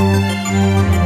Música